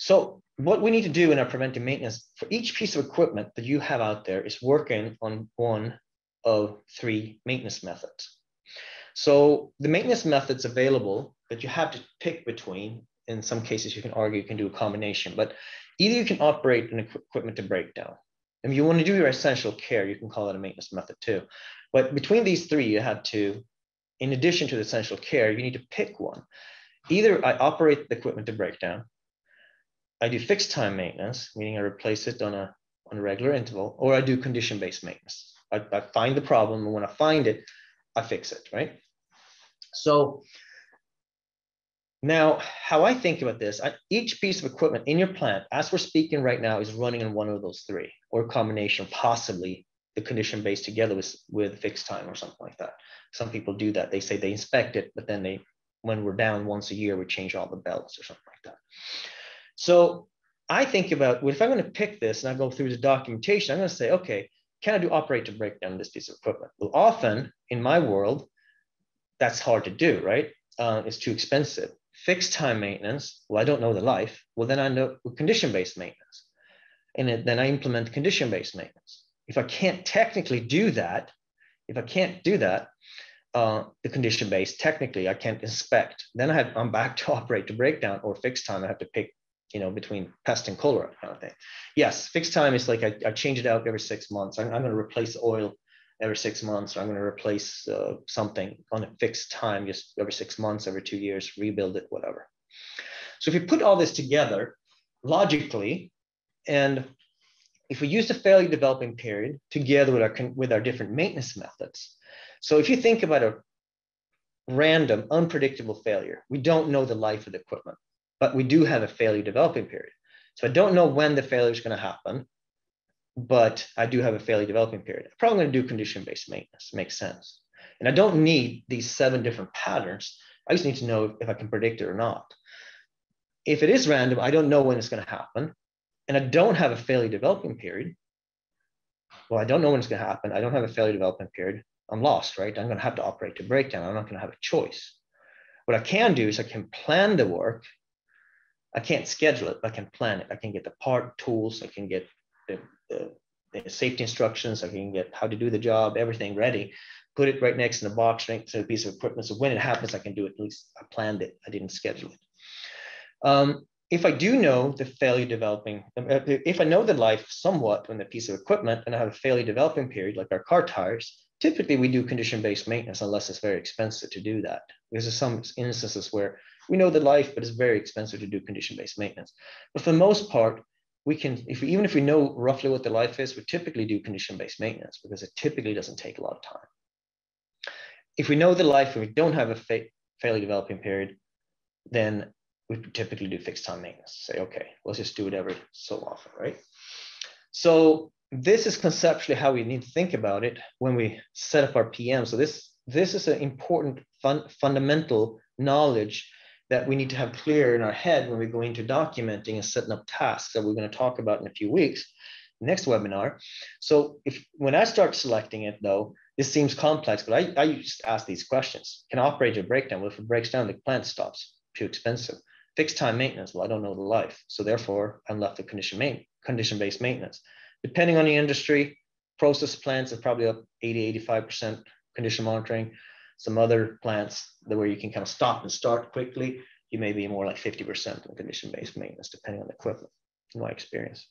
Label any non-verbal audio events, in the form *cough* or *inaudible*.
So what we need to do in our preventive maintenance for each piece of equipment that you have out there is working on one of three maintenance methods. So the maintenance methods available that you have to pick between, in some cases you can argue you can do a combination, but either you can operate an equipment to breakdown. If you want to do your essential care, you can call it a maintenance method too. But between these three, you have to, in addition to the essential care, you need to pick one. Either I operate the equipment to breakdown, I do fixed time maintenance, meaning I replace it on a, on a regular interval, or I do condition-based maintenance. I, I find the problem, and when I find it, I fix it, right? So now, how I think about this, I, each piece of equipment in your plant, as we're speaking right now, is running on one of those three, or a combination, possibly the condition based together with, with fixed time or something like that. Some people do that. They say they inspect it, but then they, when we're down once a year, we change all the belts or something like that. So I think about well, if I'm going to pick this and I go through the documentation, I'm going to say, okay, can I do operate to breakdown this piece of equipment? Well, often in my world, that's hard to do, right? Uh, it's too expensive. Fixed time maintenance, well, I don't know the life. Well, then I know condition based maintenance. And then I implement condition based maintenance. If I can't technically do that, if I can't do that, uh, the condition based, technically I can't inspect. Then I have, I'm back to *laughs* operate to breakdown or fixed time. I have to pick you know, between pest and cholera kind of thing. Yes, fixed time is like I, I change it out every six months. I'm, I'm going to replace oil every six months, or I'm going to replace uh, something on a fixed time just every six months, every two years, rebuild it, whatever. So if you put all this together logically, and if we use the failure developing period together with our, with our different maintenance methods, so if you think about a random, unpredictable failure, we don't know the life of the equipment but we do have a failure developing period. So I don't know when the failure is going to happen, but I do have a failure developing period. I'm probably going to do condition-based maintenance. Makes sense. And I don't need these seven different patterns. I just need to know if I can predict it or not. If it is random, I don't know when it's going to happen. And I don't have a failure developing period. Well, I don't know when it's going to happen. I don't have a failure developing period. I'm lost, right? I'm going to have to operate to breakdown. I'm not going to have a choice. What I can do is I can plan the work I can't schedule it, but I can plan it. I can get the part tools, I can get the, the, the, safety instructions, I can get how to do the job, everything ready, put it right next in the box, next to a piece of equipment. So when it happens, I can do it. At least I planned it, I didn't schedule it. Um, if I do know the failure developing, uh, if I know the life somewhat on the piece of equipment and I have a failure developing period, like our car tires, typically we do condition-based maintenance unless it's very expensive to do that. There's some instances where we know the life, but it's very expensive to do condition-based maintenance. But for the most part, we can, if we, even if we know roughly what the life is, we typically do condition-based maintenance because it typically doesn't take a lot of time. If we know the life and we don't have a fa failure developing period, then we typically do fixed time maintenance. Say, okay, let's just do it every so often, right? So this is conceptually how we need to think about it when we set up our PM. So this this is an important fun, fundamental knowledge that we need to have clear in our head when we go into documenting and setting up tasks that we're going to talk about in a few weeks next webinar. So if when i start selecting it though this seems complex but i, I to ask these questions. Can operator breakdown? Well if it breaks down the plant stops. Too expensive. Fixed time maintenance. Well i don't know the life. So therefore i'm left with condition main condition based maintenance. Depending on the industry process plants is probably up 80 85 percent condition monitoring some other plants where you can kind of stop and start quickly, you may be more like 50% on condition-based maintenance, depending on the equipment, in my experience.